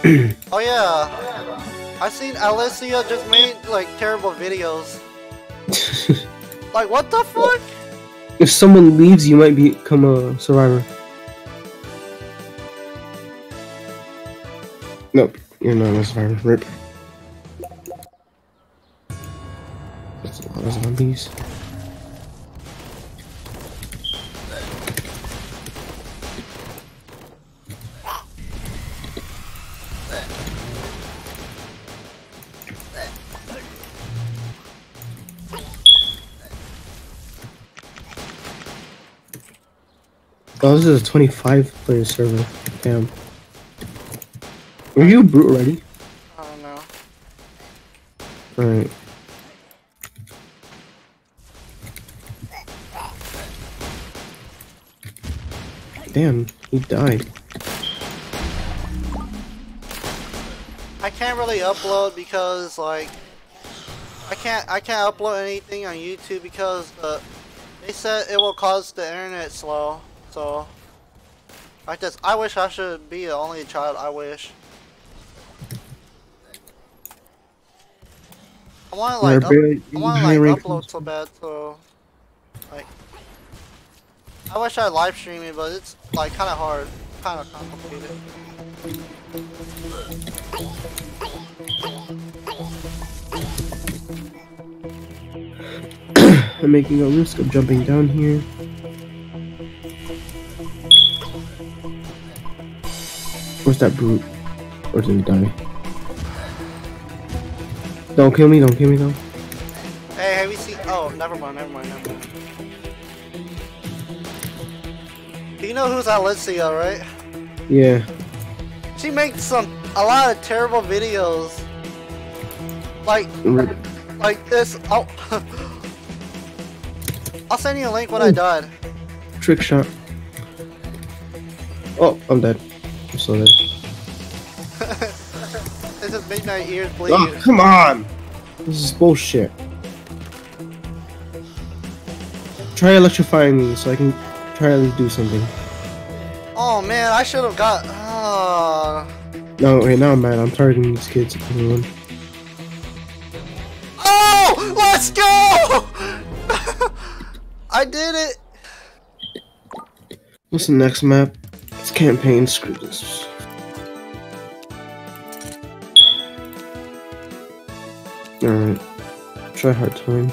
oh yeah, I seen Alessia just made like terrible videos. like what the fuck? If someone leaves, you might become a survivor. Nope, you're not a survivor. Rip. That's a lot of zombies. Oh, this is a 25 player server. Damn. Were you brute already? I don't know. Alright. Damn, he died. I can't really upload because like I can't I can't upload anything on YouTube because uh, they said it will cause the internet slow. So I just I wish I should be the only child. I wish. I want to like up, I want to like upload so bad so like I wish I live stream it but it's like kind of hard, kind of complicated. I'm making a risk of jumping down here. Where's that brute? Or did he die? Don't kill me, don't kill me though. Hey, have you seen- oh, never mind, never mind, never mind. Do you know who's Alicia, right? Yeah. She makes some- a lot of terrible videos. Like, like this- oh. I'll send you a link when I died. Trick shot. Oh, I'm dead. So. It just made my ears bleed. Oh, come on! This is bullshit. Try electrifying me so I can try to do something. Oh man, I should have got. Uh... No, wait, now I'm mad. I'm targeting these kids. Everyone. Oh! Let's go! I did it! What's the next map? Campaign. Screw this. Alright. Try hard time.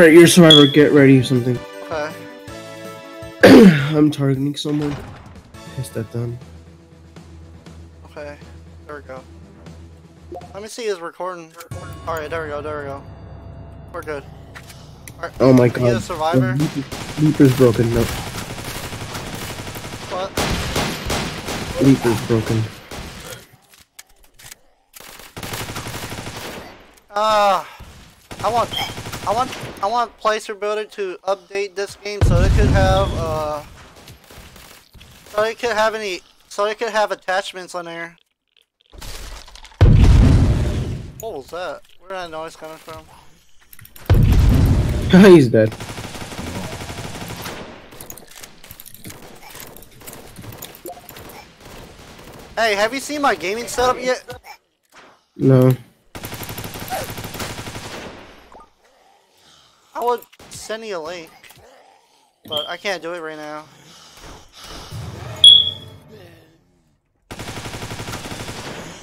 Alright, you're a survivor. Get ready or something. Okay. I'm targeting someone. Is that done? Okay. There we go. Let me see his recording. Alright, there we go, there we go. We're good. Alright. Oh my god. you a survivor? The leaper's broken. No, What? leaper's broken. Ah, I want, I want, I want Placer Builder to update this game so it could have, uh, so it could have any, so it could have attachments on there. What was that? Where that noise coming from? He's dead. Hey, have you seen my gaming setup yet? No. I would send you a link, but I can't do it right now.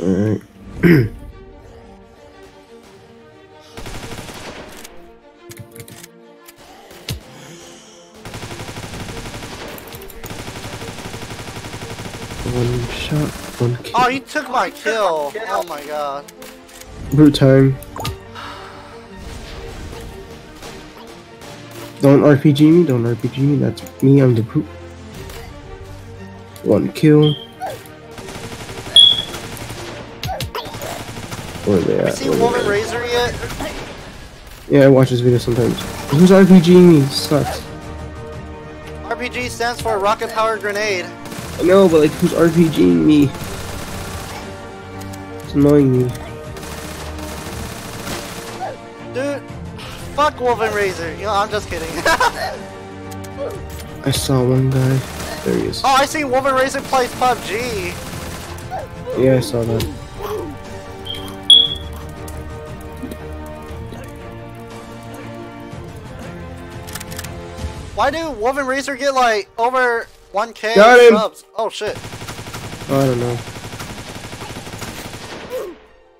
Alright. one shot, one oh, kill. Oh, you took my kill. Oh my god. Brute time. Don't RPG me, don't RPG me, that's me, I'm the brute. One kill. Where they at? Where Woman? Razor yet? Yeah, I watch this video sometimes. Who's RPGing me? Sucks. RPG stands for Rocket Powered Grenade. I know, but like, who's RPGing me? It's annoying me. Fuck Wolven Razor. You know, I'm just kidding. I saw one guy. There he is. oh, I seen Wolven Razor plays PUBG. Yeah, I saw that. Why do Wolven Razor get like over 1k Got him. subs? Oh shit. Oh, I don't know.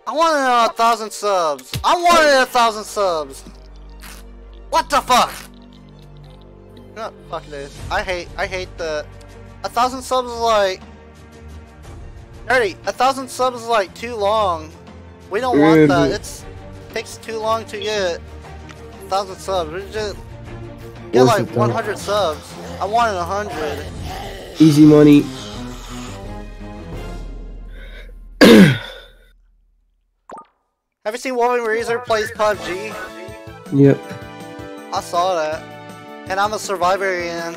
I wanted uh, a thousand subs. I wanted a thousand subs. What the fuck? No, fuck this. I hate, I hate the. A thousand subs is like. Dirty. A thousand subs is like too long. We don't want that. It's takes too long to get a thousand subs. We just get Worth like it, though. 100 subs. I wanted 100. Easy money. Have you seen Wolven Razor plays PUBG? Yep. I saw that. And I'm a survivor again.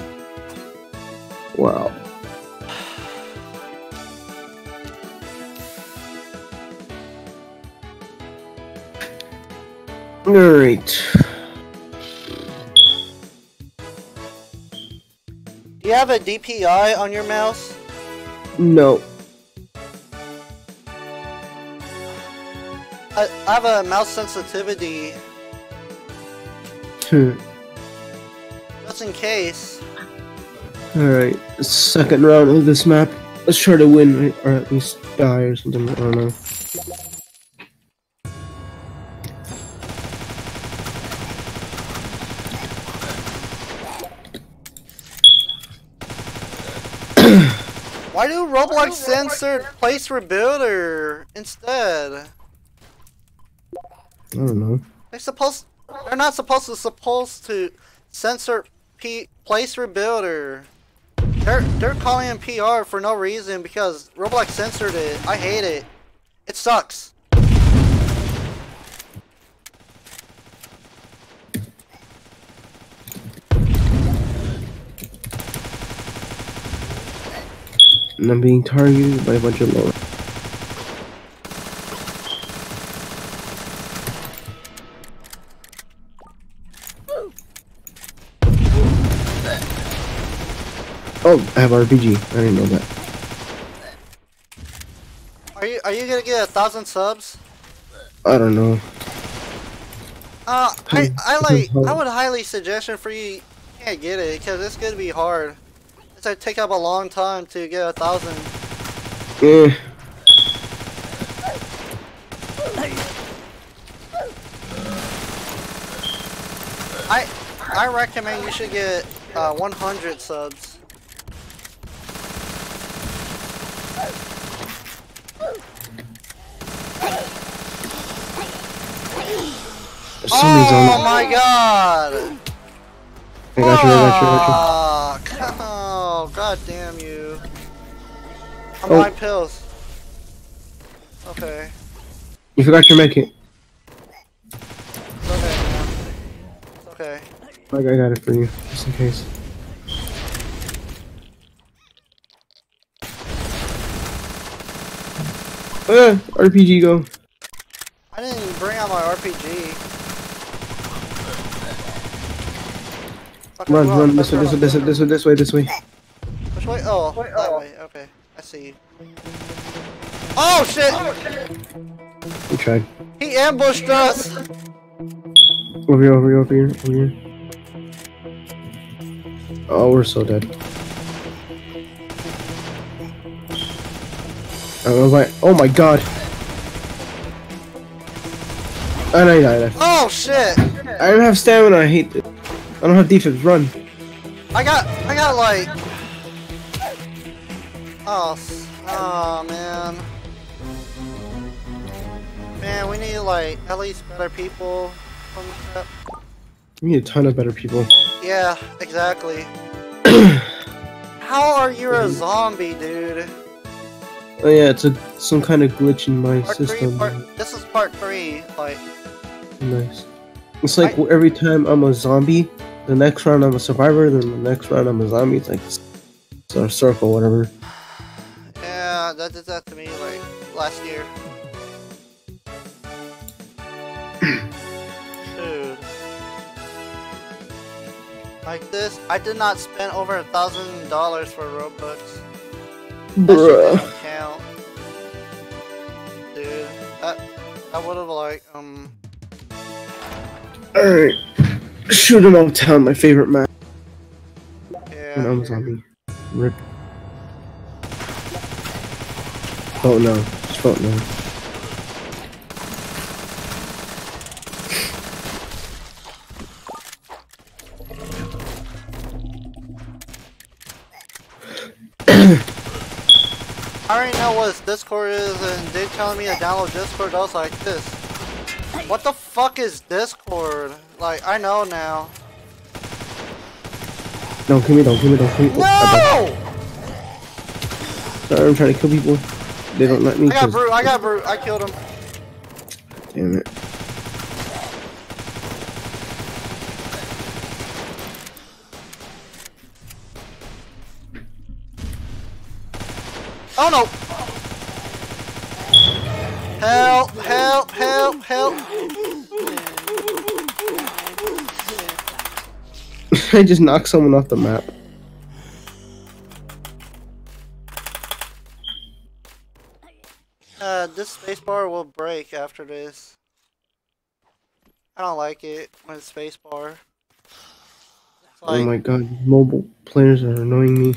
Wow. Alright. Do you have a DPI on your mouse? No. I, I have a mouse sensitivity, Just in case. Alright. Second round of this map. Let's try to win, or at least die or something. I don't know. Why do Roblox censor place rebuilder instead? I don't know. They're supposed. They're not supposed to supposed to censor P place rebuilder. They're they're calling him PR for no reason because Roblox censored it. I hate it. It sucks. And I'm being targeted by a bunch of low. Oh, I have RPG. I didn't know that. Are you are you gonna get a thousand subs? I don't know. Uh, I, I like. I would highly suggest it for you, you can't get it, because it's gonna be hard. It's gonna take up a long time to get a thousand. Eh. I, I recommend you should get, uh, 100 subs. Somebody's Oh on. my god! I got you, I got you, I got Fuck. Oh, god damn you. I'm Oh. on pills. Okay. you. You forgot your medkit. It's okay. It's okay. I I got it for you, just in case. Ah, RPG go. I didn't even bring out my RPG. Run, run, run, this way, this way, this way, this way, this way, this way. Which way? Oh, that oh. way. Okay, I see oh, you. Oh shit! We tried. He ambushed us! Over here, over here, over here, over here. Oh, we're so dead. I was like, oh my god. And I died. Oh shit! I don't have stamina, I hate it. I don't have defense, run. I got, I got like. Oh, oh man. Man, we need like at least better people from the trip. We need a ton of better people. Yeah, exactly. How are you a zombie, dude? Oh yeah, it's a some kind of glitch in my Part system. three, part, this is part three. Like, Nice. It's like every time I'm a zombie, the next round I'm a survivor, then the next round I'm a zombie. It's like it's a circle, whatever. yeah, that did that to me like last year. Dude. Like this, I did not spend over a thousand dollars for Robux. Bruh. count. Dude, that, that would have like, um, Alright. Shoot 'em out town, my favorite map. yeah. I'm zombie. Rip. Oh no. Just vote no. I already know what Discord is, and they telling me to download Discord. I was like, this. What the fuck is Discord? Like, I know now. Don't kill me, don't kill me, don't kill me. Oh, No! died. Sorry, I'm trying to kill people. They don't let me. I got brute. I got brute. I killed him. Damn it. Oh no! Help! Help! Help! Help! I just knocked someone off the map. Uh, this spacebar will break after this. I don't like it when it's spacebar. It's oh my god, mobile players are annoying me.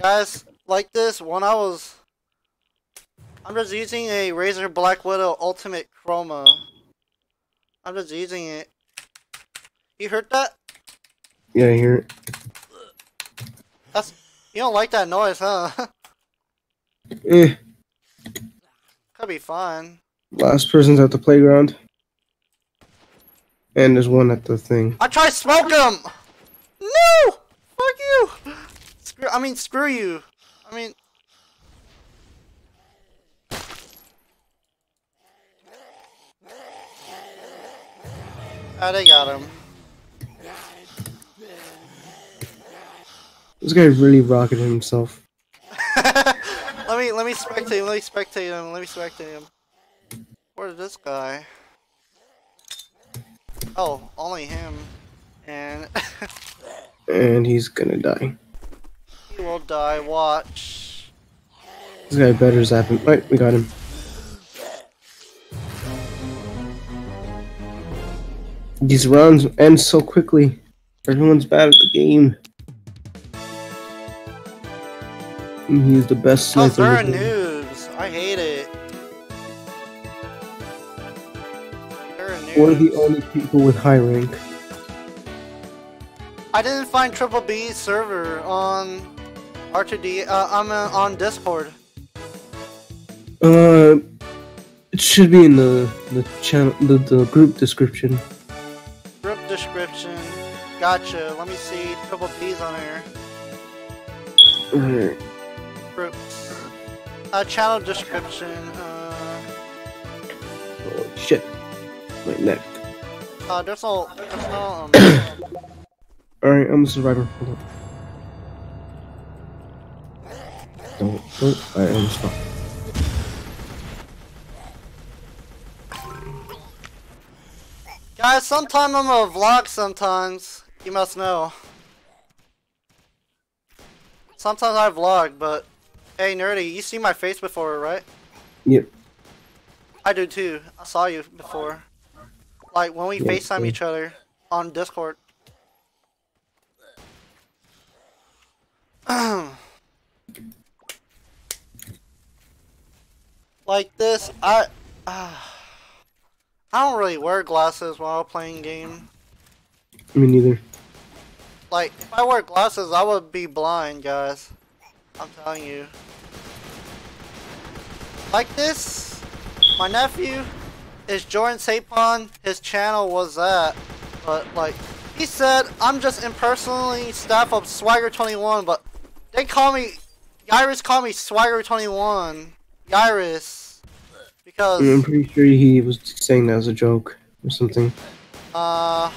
guys, like this, when I was... I'm just using a Razer Black Widow Ultimate Chroma. I'm just using it. You heard that? Yeah, I hear it. That's... You don't like that noise, huh? Eh, Could be fine. last person's at the playground. And there's one at the thing. I try to smoke him! No! Fuck you! Screw, I mean, screw you. I mean... Ah, they got him. This guy really rocketed himself. let me, let me spectate him, let me spectate him, let me spectate him. Where's this guy? Oh, only him. And And he's gonna die. he will die, watch. This guy better zap him. Wait, we got him. These rounds end so quickly. Everyone's bad at the game. He's the best Cause sniper. they're in the game. noobs. I hate it. We're the only people with high rank. I didn't find Triple B's server on R2D. Uh, I'm uh, on Discord. Uh, it should be in the the channel, the, the group description. Gotcha. Let me see. Triple B's on here. Alright. Groups. Uh, channel description. Uh, Oh shit, my neck. uh there's no, there's no. Um, Alright, I'm a survivor. Hold on. Don't, don't. I am stop. guys, sometime I'm a vlog. Sometimes you must know. Sometimes I vlog, but hey, nerdy, you see my face before, right? Yep. I do too. I saw you before. Like when we Yeah, FaceTime yeah. each other on Discord. like this, I ah, I don't really wear glasses while playing game. Me neither. Like if I wear glasses, I would be blind, guys. I'm telling you. Like this, my nephew is Jordan Sapon. His channel was that, but like he said, I'm just impersonally staff of Swagger 21, but they call me Iris called me Swagger21. Iris. Because, I'm pretty sure he was saying that as a joke or something. uh,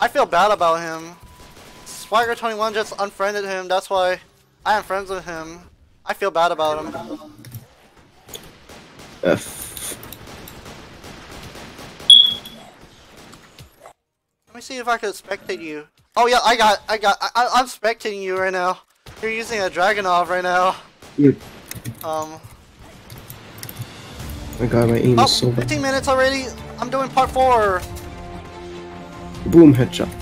I feel bad about him. Swagger21 just unfriended him, that's why I am friends with him. I feel bad about him. F. Let me see if I can spectate you. Oh yeah, I got, I got, I, I'm spectating you right now. You're using a Dragunov right now. Yep. Um, My god, my aim oh, is so bad. 15 minutes already. I'm doing part four. Boom, headshot.